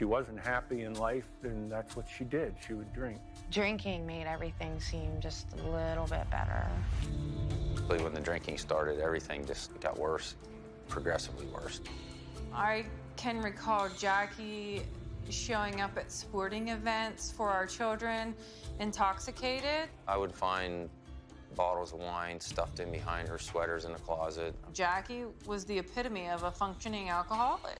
she wasn't happy in life, and that's what she did. She would drink. Drinking made everything seem just a little bit better. But when the drinking started, everything just got worse, progressively worse. I can recall Jackie showing up at sporting events for our children intoxicated. I would find bottles of wine stuffed in behind her sweaters in the closet. Jackie was the epitome of a functioning alcoholic.